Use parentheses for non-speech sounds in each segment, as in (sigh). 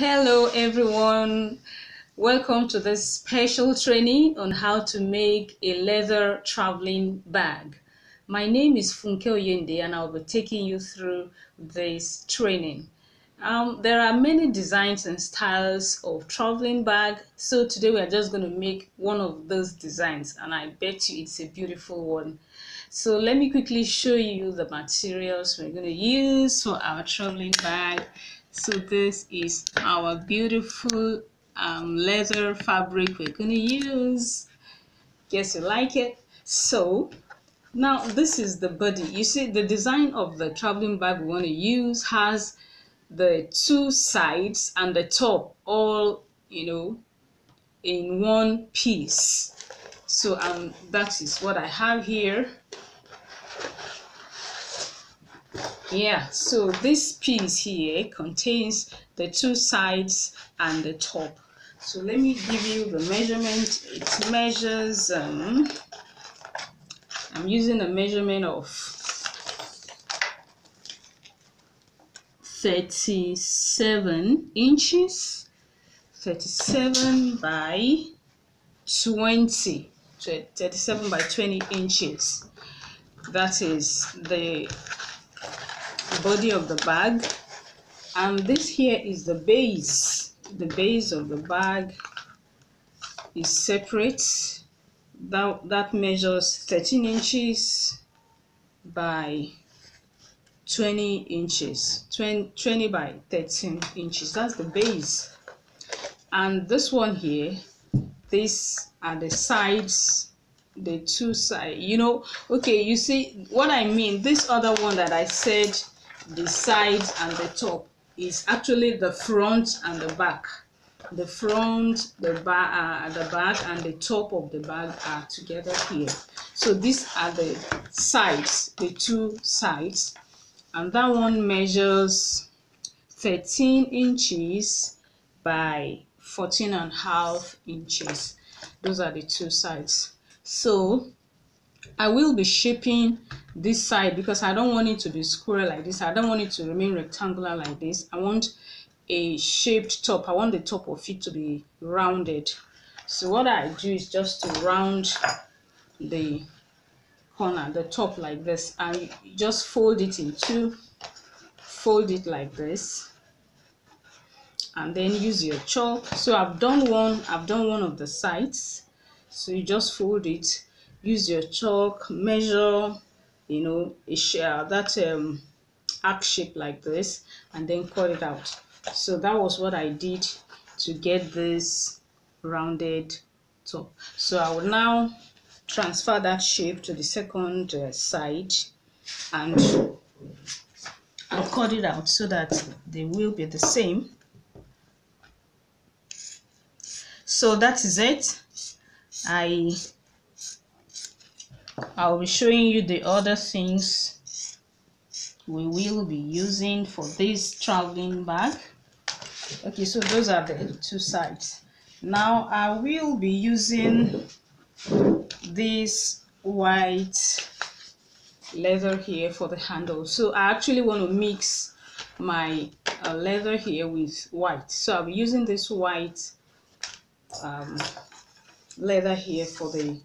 Hello everyone. Welcome to this special training on how to make a leather traveling bag. My name is Funke Oyende and I'll be taking you through this training. Um, there are many designs and styles of traveling bag so today we are just going to make one of those designs and I bet you it's a beautiful one. So let me quickly show you the materials we're going to use for our traveling bag so this is our beautiful um, leather fabric we're to use. Guess you like it. So now this is the body. You see the design of the traveling bag we want to use has the two sides and the top all you know in one piece. So um that is what i have here yeah so this piece here contains the two sides and the top. So let me give you the measurement. It measures um i'm using a measurement of 37 inches 37 by 20 37 by 20 inches. That is the body of the bag. And this here is the base. The base of the bag is separate. That that measures 13 inches by 20 inches. 20, 20 by 13 inches. That's the base. And this one here these are the sides the two side you know okay you see what i mean this other one that i said the sides and the top is actually the front and the back. The front the back uh, the back and the top of the bag are together here. So these are the sides the two sides. And that one measures 13 inches by 14 and a half inches. Those are the two sides. So I will be shaping this side because I don't want it to be square like this. I don't want it to remain rectangular like this. I want a shaped top. I want the top of it to be rounded. So what I do is just to round the corner, the top like this and just fold it in two. Fold it like this and then use your chalk. So I've done one, I've done one of the sides. So you just fold it use your chalk measure you know a share that um arc shape like this and then cut it out. So that was what i did to get this rounded top. So i will now transfer that shape to the second uh, side and I'll cut it out so that they will be the same. So that is it. I I'll be showing you the other things we will be using for this traveling bag. Okay so those are the two sides. Now I will be using this white leather here for the handle. So I actually want to mix my uh, leather here with white. So I'll be using this white um, leather here for the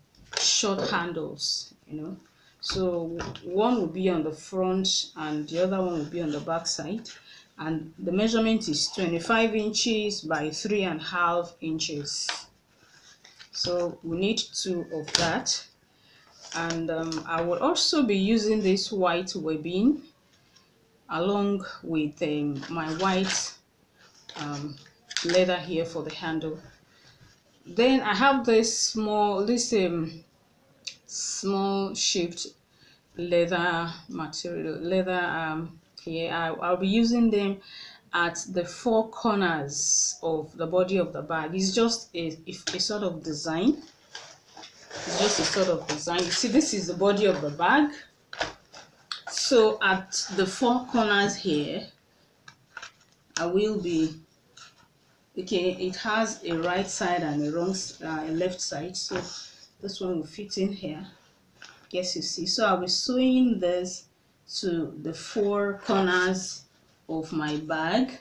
short handles you know. So one will be on the front and the other one will be on the back side. And the measurement is 25 inches by three and a half inches. So we need two of that. And um, I will also be using this white webbing along with um, my white um, leather here for the handle. Then I have this small this um small shaped leather material leather um here I, I'll be using them at the four corners of the body of the bag. It's just a, a sort of design. It's just a sort of design. You see this is the body of the bag. So at the four corners here I will be okay it has a right side and a wrong uh, a left side. So this one will fit in here. Yes you see. So I'll be sewing this to the four corners of my bag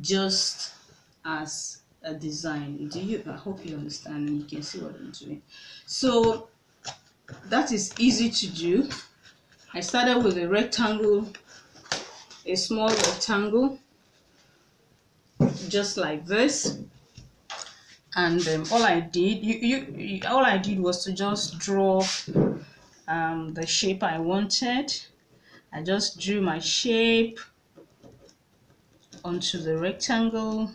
just as a design. Do you i hope you understand and you can see what i'm doing. So that is easy to do. I started with a rectangle a small rectangle just like this and um, all I did you, you, you all I did was to just draw um, the shape I wanted. I just drew my shape onto the rectangle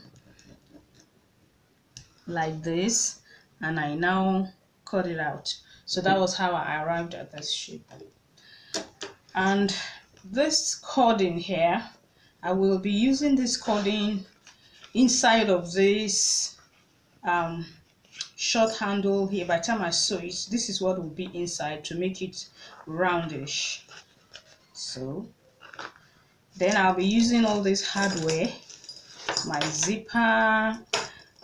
like this and I now cut it out. So that was how I arrived at this shape. And this cording here I will be using this cording inside of this um, short handle here. By the time I sew it this is what will be inside to make it roundish. So then I'll be using all this hardware my zipper.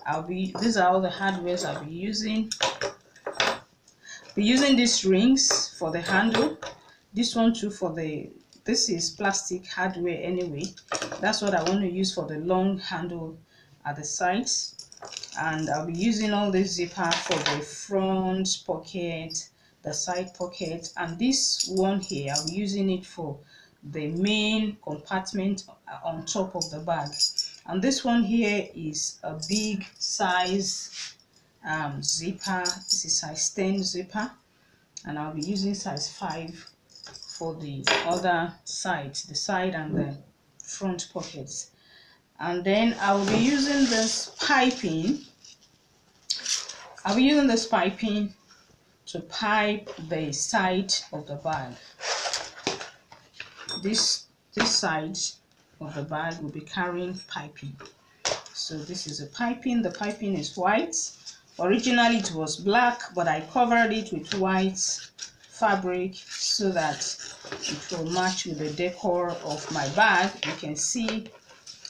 I'll be these are all the hardwares I'll be using. Be using these rings for the handle. This one too for the this is plastic hardware anyway. That's what I want to use for the long handle at the sides and I'll be using all this zipper for the front pocket the side pocket and this one here I'll be using it for the main compartment on top of the bag. And this one here is a big size um, zipper. This is size 10 zipper and I'll be using size 5 for the other sides the side and the front pockets and then I will be using this piping. I'll be using this piping to pipe the side of the bag. This this side of the bag will be carrying piping. So this is a piping. The piping is white. Originally it was black but I covered it with white fabric so that it will match with the decor of my bag. You can see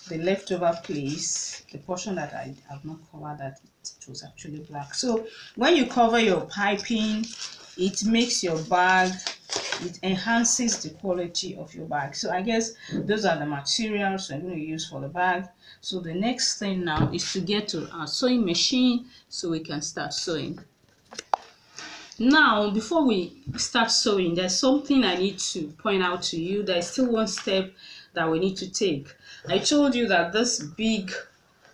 the leftover place the portion that I have not covered that it was actually black. So when you cover your piping it makes your bag it enhances the quality of your bag. So I guess those are the materials I'm going to use for the bag. So the next thing now is to get to our sewing machine so we can start sewing. Now before we start sewing there's something I need to point out to you. There's still one step that we need to take I told you that this big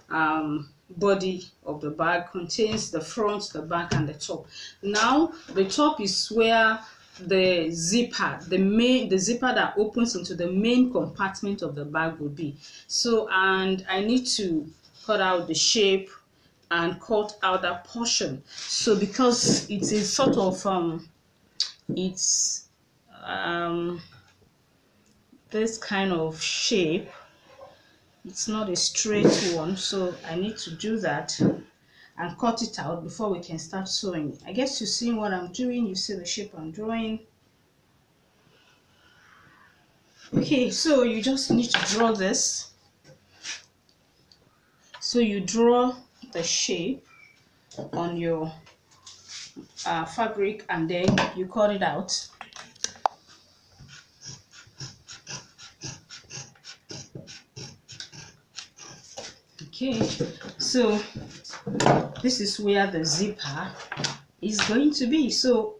um, body of the bag contains the front, the back, and the top. Now, the top is where the zipper, the main, the zipper that opens into the main compartment of the bag will be. So, and I need to cut out the shape and cut out that portion. So, because it's a sort of um, it's um, this kind of shape it's not a straight one so I need to do that and cut it out before we can start sewing. I guess you see what I'm doing you see the shape I'm drawing. Okay so you just need to draw this. So you draw the shape on your uh, fabric and then you cut it out okay so this is where the zipper is going to be. So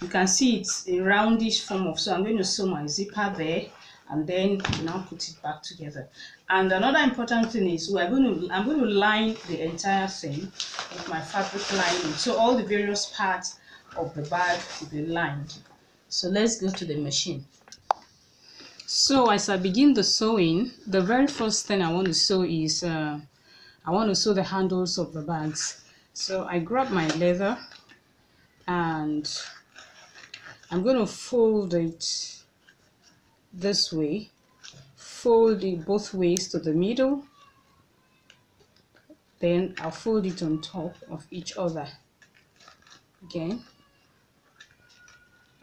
you can see it's a roundish form of so i'm going to sew my zipper there and then now put it back together. And another important thing is we're going to i'm going to line the entire thing with my fabric lining. So all the various parts of the bag will be lined. So let's go to the machine. So as i begin the sewing the very first thing i want to sew is uh, I want to sew the handles of the bags. So I grab my leather and I'm going to fold it this way. Fold it both ways to the middle. Then I'll fold it on top of each other again.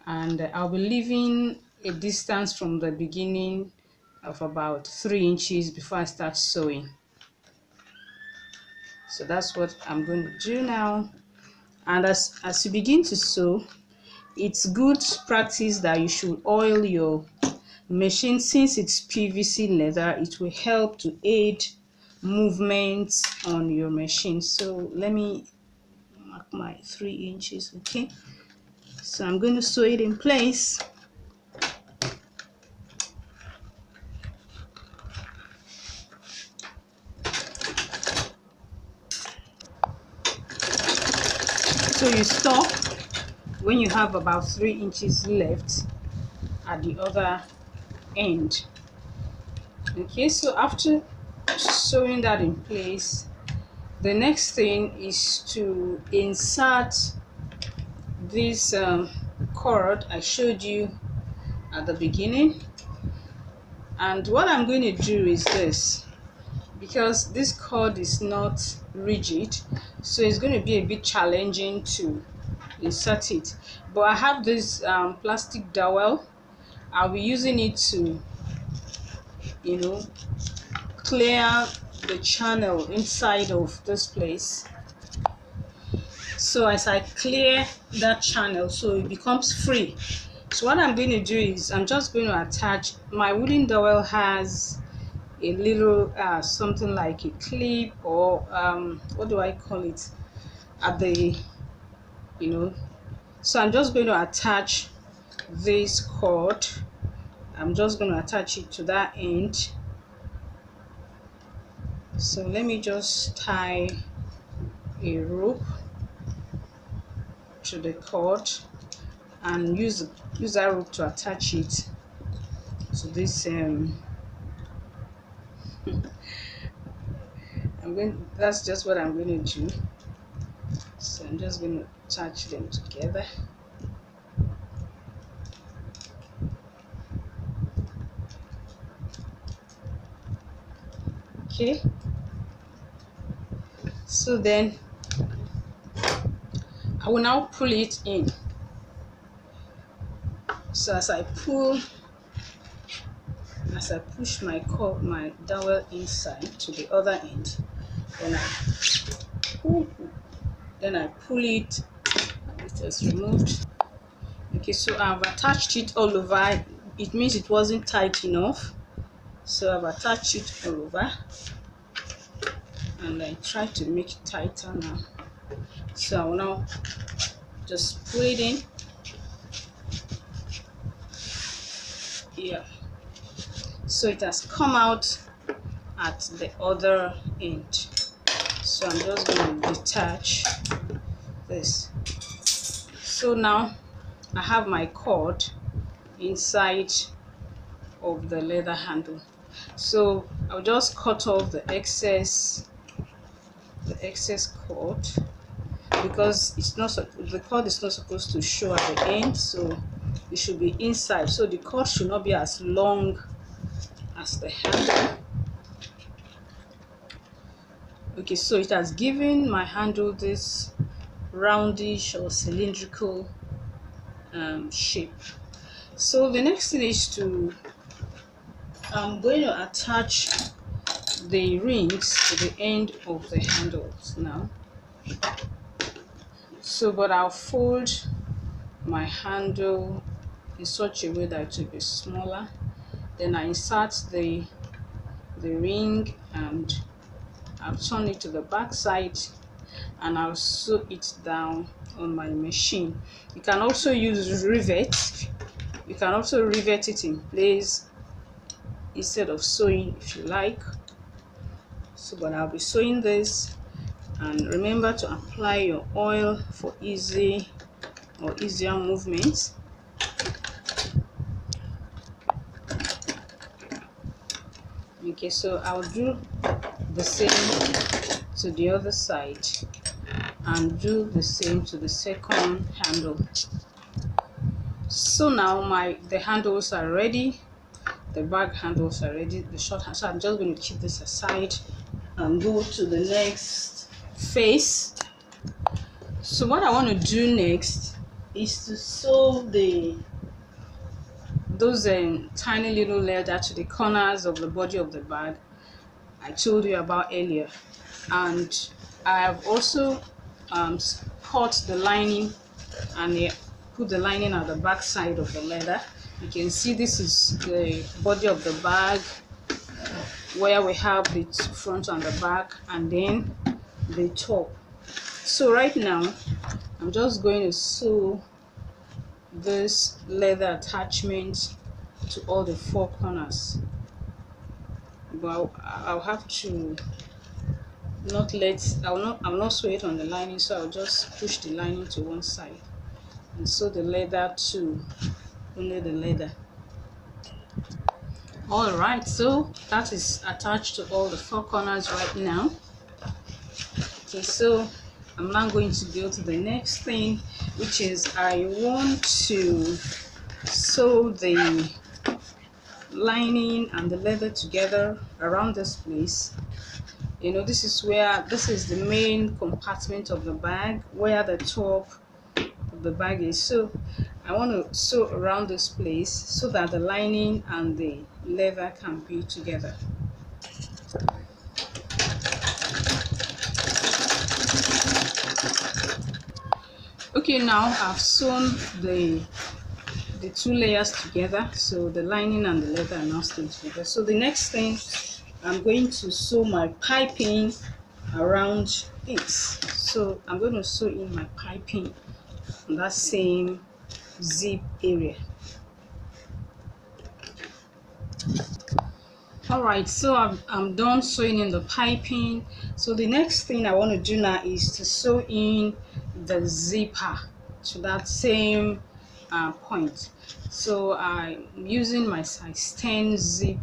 And I'll be leaving a distance from the beginning of about 3 inches before I start sewing so that's what I'm going to do now. And as, as you begin to sew it's good practice that you should oil your machine. Since it's PVC leather it will help to aid movement on your machine. So let me mark my three inches okay? So I'm going to sew it in place so you stop when you have about three inches left at the other end. Okay so after sewing that in place the next thing is to insert this um, cord I showed you at the beginning. And what I'm going to do is this because this cord is not rigid so it's going to be a bit challenging to insert it. But I have this um, plastic dowel. I'll be using it to you know clear the channel inside of this place. So as I clear that channel so it becomes free. So what I'm going to do is I'm just going to attach my wooden dowel has a little uh, something like a clip or um, what do I call it? At the you know. So I'm just going to attach this cord. I'm just going to attach it to that end. So let me just tie a rope to the cord and use use that rope to attach it to this um I'm going that's just what I'm going to do. So I'm just going to attach them together. Okay. So then I will now pull it in. So as I pull as I push my cord my dowel inside to the other end then I pull then I pull it it is removed. Okay so I've attached it all over. It means it wasn't tight enough. So I've attached it all over and I try to make it tighter now. So I will now just pull it in. Yeah. So it has come out at the other end so I'm just going to detach this. So now I have my cord inside of the leather handle. So I'll just cut off the excess the excess cord because it's not the cord is not supposed to show at the end so it should be inside. So the cord should not be as long as the handle okay so it has given my handle this roundish or cylindrical um, shape. So the next thing is to I'm going to attach the rings to the end of the handles now. So but I'll fold my handle in such a way that it will be smaller. Then I insert the the ring and I'll turn it to the back side and I'll sew it down on my machine. You can also use rivet. You can also rivet it in place instead of sewing if you like. So but I'll be sewing this. And remember to apply your oil for easy or easier movements okay so I'll do the same to the other side and do the same to the second handle. So now my the handles are ready. The back handles are ready. The short hand so i'm just going to keep this aside and go to the next face. So what i want to do next is to sew the those um, tiny little leather to the corners of the body of the bag I told you about earlier. And I have also um, cut the lining and put the lining at the back side of the leather. You can see this is the body of the bag where we have the front and the back and then the top. So right now I'm just going to sew this leather attachment to all the four corners but I'll, I'll have to not let I'll not I'll not sew it on the lining so I'll just push the lining to one side and sew the leather to only the leather. All right so that is attached to all the four corners right now. Okay so i'm now going to go to the next thing which is i want to sew the lining and the leather together around this place you know this is where this is the main compartment of the bag where the top of the bag is so I want to sew around this place so that the lining and the leather can be together. Okay, now I've sewn the the two layers together so the lining and the leather are now staying together. So the next thing I'm going to sew my piping around this. So I'm going to sew in my piping on that same zip area. All right so I'm, I'm done sewing in the piping. So the next thing I want to do now is to sew in the zipper to that same uh, point. So I'm using my size 10 zip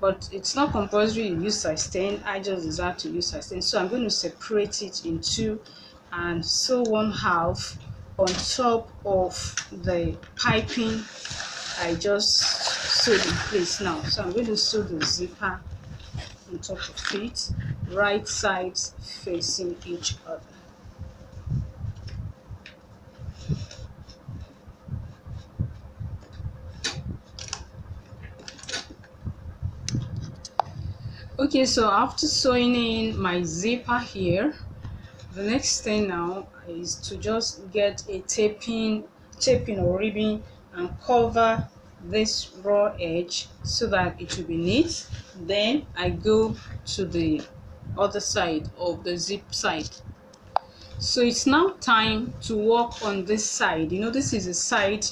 but it's not compulsory you use size 10 I just desire to use size 10 so I'm going to separate it in two and sew one half on top of the piping I just sewed in place now. So I'm going to sew the zipper on top of it right sides facing each other okay so after sewing in my zipper here the next thing now is to just get a taping taping or ribbon and cover this raw edge so that it will be neat. Then i go to the other side of the zip side. So it's now time to work on this side. You know this is a side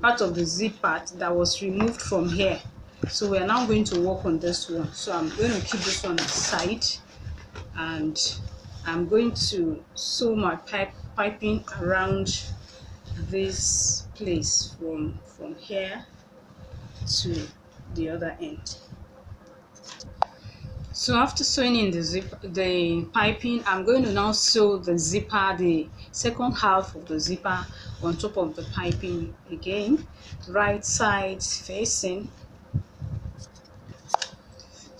part of the zip part that was removed from here so we are now going to work on this one. So i'm going to keep this one aside and I'm going to sew my pipe piping around this place from from here to the other end. So after sewing in the zip the piping i'm going to now sew the zipper the second half of the zipper on top of the piping again. Right side facing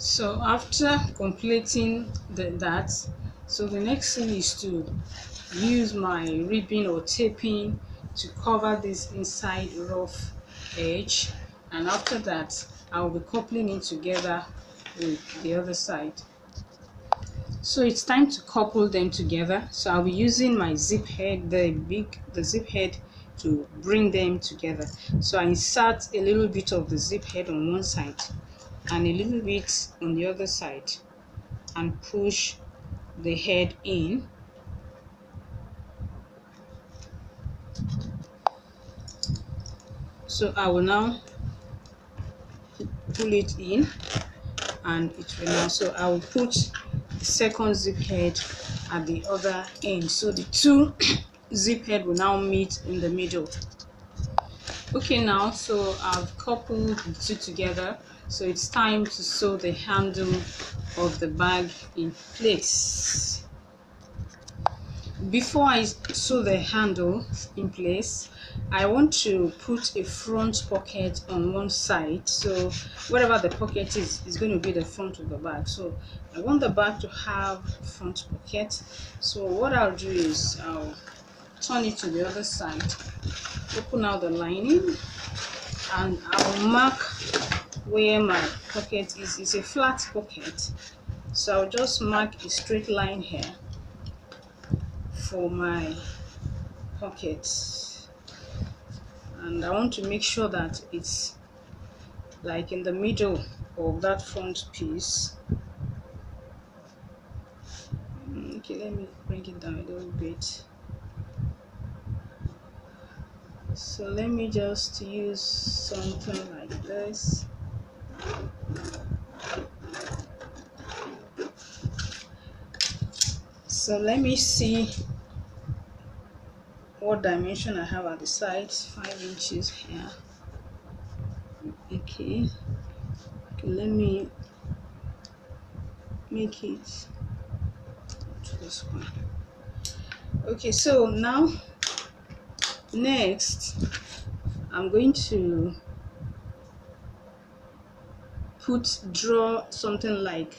so after completing the, that so the next thing is to use my ribbon or taping to cover this inside rough edge. And after that I'll be coupling it together with the other side. So it's time to couple them together. So I'll be using my zip head the big the zip head to bring them together. So I insert a little bit of the zip head on one side and a little bit on the other side and push the head in. So I will now pull it in and it will now so I will put the second zip head at the other end. So the two (coughs) zip head will now meet in the middle. Okay now so I've coupled the two together so it's time to sew the handle of the bag in place. Before I sew the handle in place I want to put a front pocket on one side. So whatever the pocket is is going to be the front of the bag. So I want the bag to have front pocket. So what I'll do is I'll turn it to the other side open out the lining and I'll mark where my pocket is it's a flat pocket. So I'll just mark a straight line here for my pocket. And I want to make sure that it's like in the middle of that front piece. Okay let me bring it down a little bit. So let me just use something like this so let me see what dimension I have at the sides. 5 inches here. Okay. Okay let me make it to this one. Okay so now next I'm going to put draw something like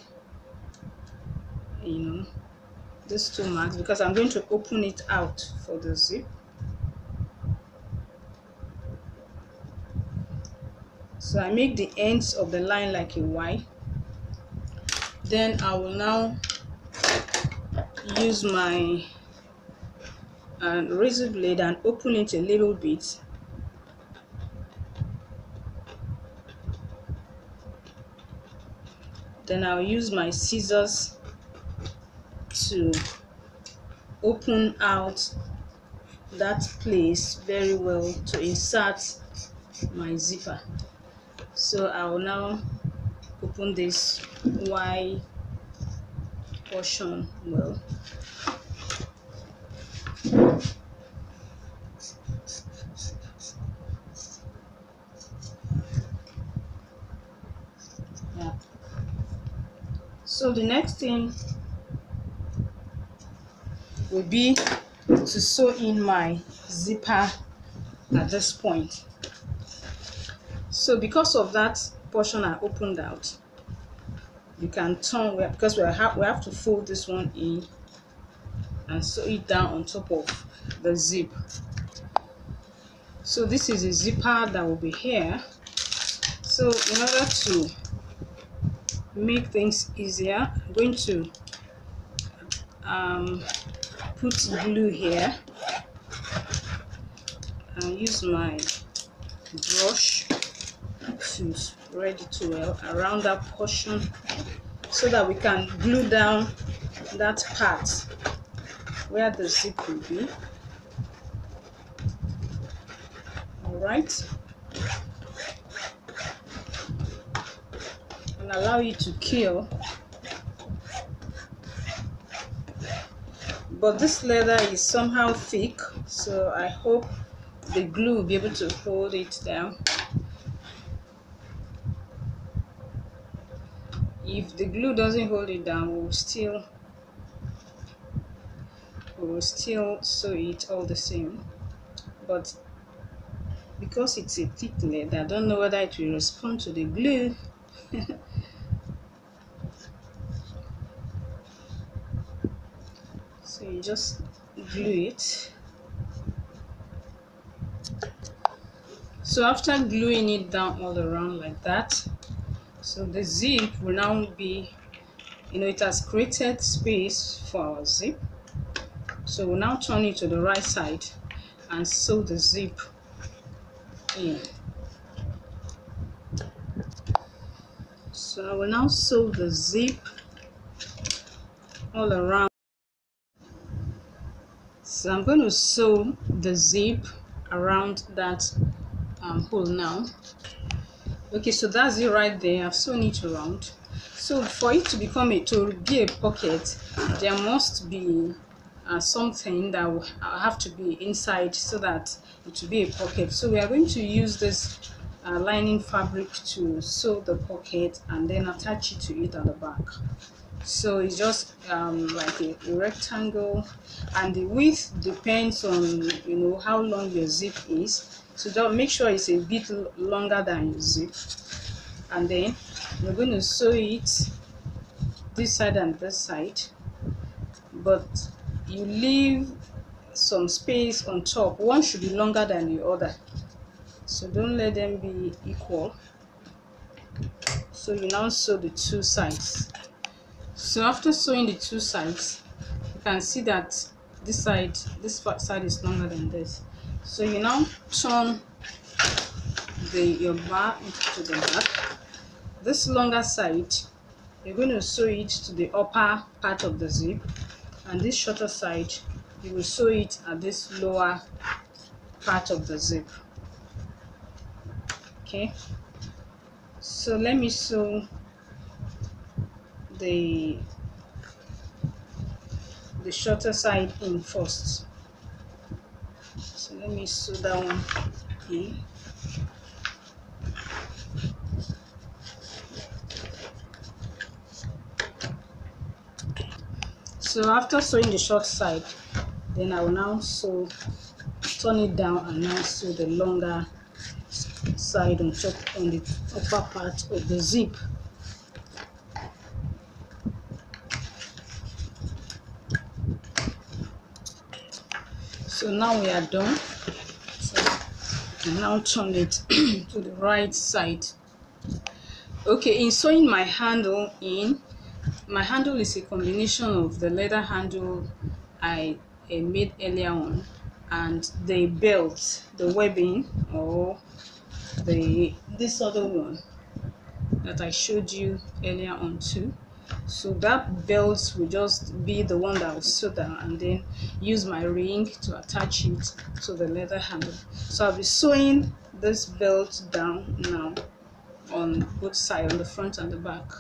you know these two marks because I'm going to open it out for the zip. So I make the ends of the line like a Y. Then I will now use my uh, razor blade and open it a little bit then I'll use my scissors to open out that place very well to insert my zipper. So I will now open this Y portion well so the next thing will be to sew in my zipper at this point. So because of that portion I opened out you can turn because we have we have to fold this one in and sew it down on top of the zip. So this is a zipper that will be here. So in order to make things easier I'm going to um, put glue here. And use my brush to spread it well around that portion so that we can glue down that part where the zip will be. All right allow you to kill. But this leather is somehow thick so I hope the glue will be able to hold it down. If the glue doesn't hold it down we'll still we'll still sew it all the same. But because it's a thick leather I don't know whether it will respond to the glue (laughs) you just glue it. So after gluing it down all around like that so the zip will now be you know it has created space for our zip so we'll now turn it to the right side and sew the zip in. So I will now sew the zip all around so I'm going to sew the zip around that um, hole now. Okay so that's it right there. I've sewn it around. So for it to become a to be a pocket there must be uh, something that will have to be inside so that it will be a pocket. So we are going to use this uh, lining fabric to sew the pocket and then attach it to it at the back so it's just um, like a, a, rectangle and the width depends on you know how long your zip is. So just make sure it's a bit longer than your zip. And then we're going to sew it this side and this side. But you leave some space on top. One should be longer than the other. So don't let them be equal. So you now sew the two sides so after sewing the two sides you can see that this side this part side is longer than this. So you now turn the your bar to the back. This longer side you're going to sew it to the upper part of the zip. And this shorter side you will sew it at this lower part of the zip. Okay? So let me sew the the shorter side in first. So let me sew that one in so after sewing the short side then I will now sew turn it down and now sew the longer side on top on the upper part of the zip so now we are done. So I now turn it (clears throat) to the right side. Okay in sewing my handle in my handle is a combination of the leather handle I uh, made earlier on and the belt the webbing or the this other one that I showed you earlier on too so that belt will just be the one that will sew down and then use my ring to attach it to the leather handle. So I'll be sewing this belt down now on both sides on the front and the back.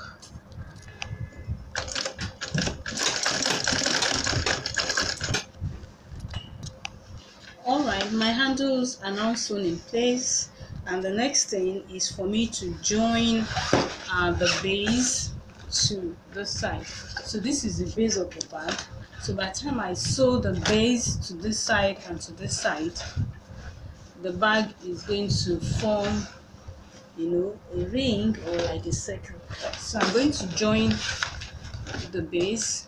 All right my handles are now sewn in place. And the next thing is for me to join uh, the base to the side. So this is the base of the bag. So by the time I sew the base to this side and to this side the bag is going to form you know a ring or like a circle. So I'm going to join the base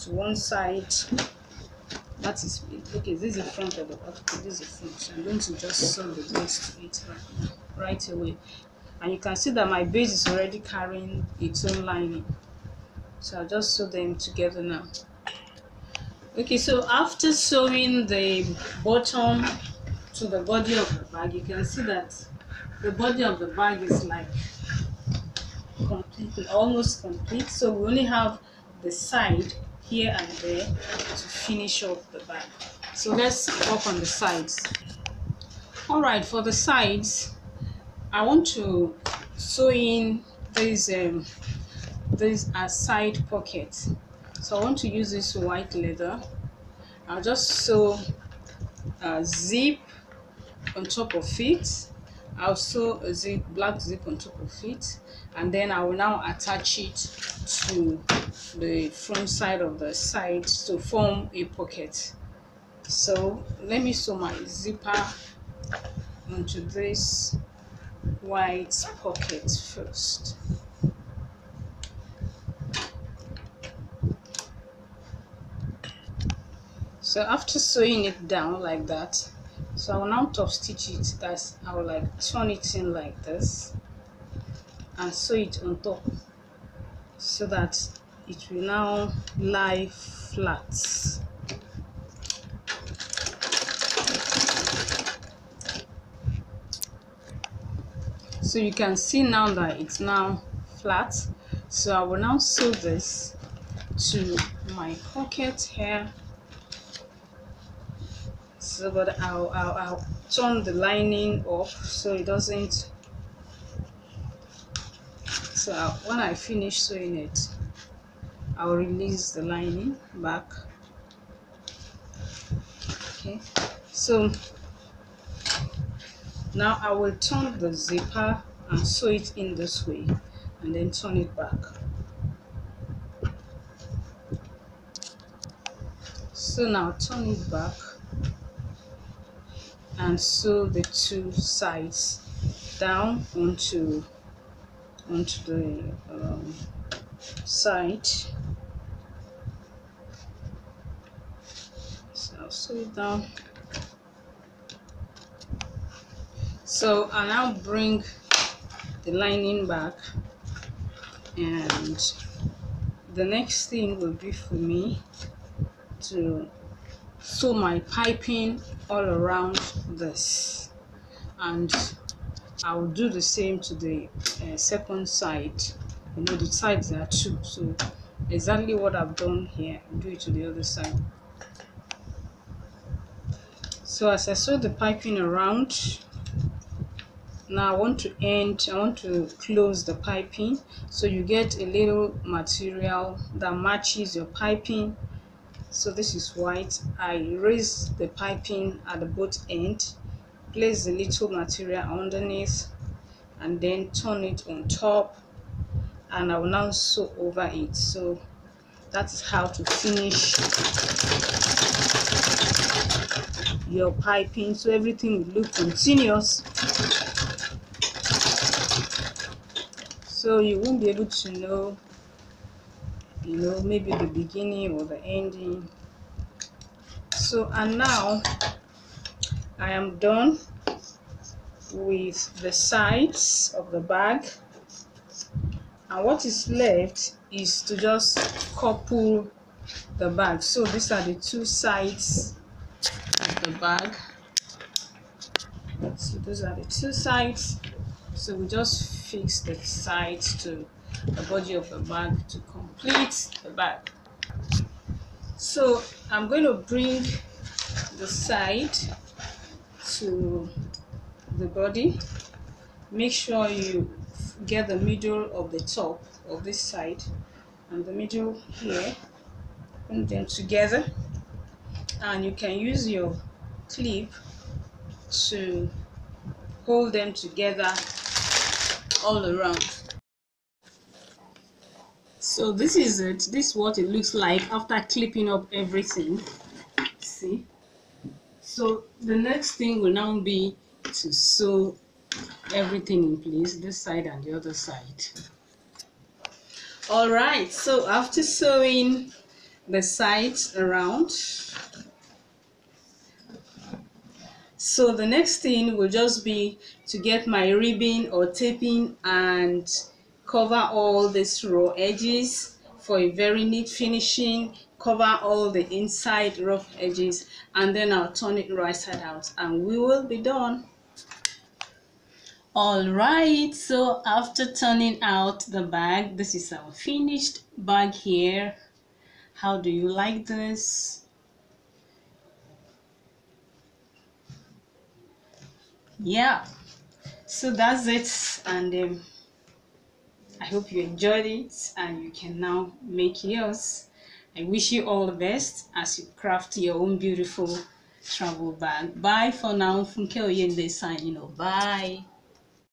to one side. That is okay this is the front of the back this is the front. So i'm going to just sew the base to it right away and you can see that my base is already carrying its own lining. So i'll just sew them together now. Okay so after sewing the bottom to the body of the bag you can see that the body of the bag is like complete almost complete. So we only have the side here and there to finish off the bag. So let's work on the sides. All right for the sides i want to sew in these um these side pockets. So i want to use this white leather. I'll just sew a zip on top of it. I'll sew a zip, black zip on top of it and then I will now attach it to the front side of the side to form a pocket. So let me sew my zipper onto this white pocket first. So after sewing it down like that, so I will now top stitch it that's I will like turn it in like this and sew it on top so that it will now lie flat so you can see now that it's now flat. So I will now sew this to my pocket here. So but I'll, I'll, I'll turn the lining off so it doesn't so when I finish sewing it I'll release the lining back. Okay. So now I will turn the zipper and sew it in this way and then turn it back. So now turn it back and sew the two sides down onto onto the um, side. So I'll sew it down so I now bring the lining back and the next thing will be for me to sew my piping all around this. And I'll do the same to the uh, second side. You know the sides are two so exactly what I've done here do it to the other side. So as I sew the piping around now I want to end I want to close the piping. So you get a little material that matches your piping. So this is white. I raise the piping at the both end place the little material underneath and then turn it on top. And I will now sew over it. So that is how to finish your piping. So everything will look continuous so you won't be able to know you know maybe the beginning or the ending. So and now I am done with the sides of the bag. And what is left is to just couple the bag. So these are the two sides of the bag. So those are the two sides. So we just fix the sides to the body of the bag to complete the bag. So I'm going to bring the side to the body. Make sure you get the middle of the top of this side and the middle here. Put them together. And you can use your clip to hold them together all around. So this is it. This is what it looks like after clipping up everything. See? So the next thing will now be to sew everything in place this side and the other side. All right. So after sewing the sides around so the next thing will just be to get my ribbon or taping and cover all these raw edges for a very neat finishing cover all the inside rough edges and then I'll turn it right side out and we will be done. All right so after turning out the bag this is our finished bag here. How do you like this yeah. So that's it and um, i hope you enjoyed it and you can now make yours. I wish you all the best as you craft your own beautiful travel bag. Bye for now. Funke oyende signing off. Bye